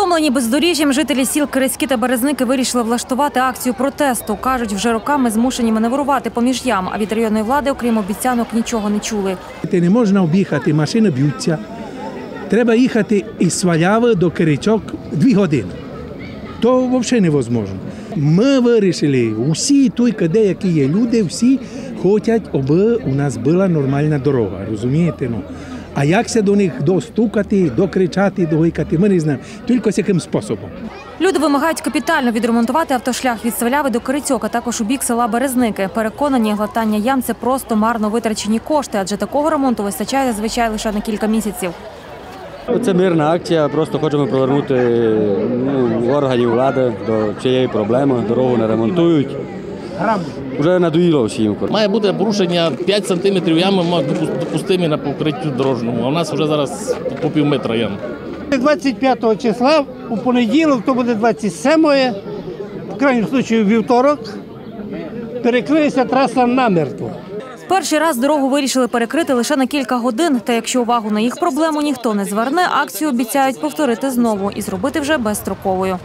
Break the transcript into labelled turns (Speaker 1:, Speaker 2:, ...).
Speaker 1: Втомлені бездоріжжям жителі сіл Кирицькі та Березники вирішили влаштувати акцію протесту. Кажуть, вже роками змушені маневрувати поміж ям, а від районної влади, окрім обіцянок, нічого не чули.
Speaker 2: Не можна об'їхати, машини б'ються. Треба їхати із Сваляви до Киричок дві години. То взагалі невозможно. Ми вирішили, усі тут, деякі є люди, всі хочуть, аби у нас була нормальна дорога. Розумієте? Ну? А як се до них достукати, докричати, догикати, ми не знаємо. Тільки з яким способом.
Speaker 1: Люди вимагають капітально відремонтувати автошлях від Сваляви до Кирицьок, а також у бік села Березники. Переконані, глатання ям це просто марно витрачені кошти, адже такого ремонту вистачає зазвичай лише на кілька місяців.
Speaker 3: Це мирна акція, просто хочемо повернути ну, органів влади до цієї проблеми. Дорогу не ремонтують. Вже надоїло всім.
Speaker 4: Має бути порушення 5 сантиметрів ями ма- допустимі на покриттю дорожньому. А у нас вже зараз по пів метра ям.
Speaker 5: 25 числа у понеділок, то буде 27 в крайньому случаю вівторок, перекриється траса намертво.
Speaker 1: Перший раз дорогу вирішили перекрити лише на кілька годин. Та якщо увагу на їх проблему ніхто не зверне, акцію обіцяють повторити знову і зробити вже безстроковою.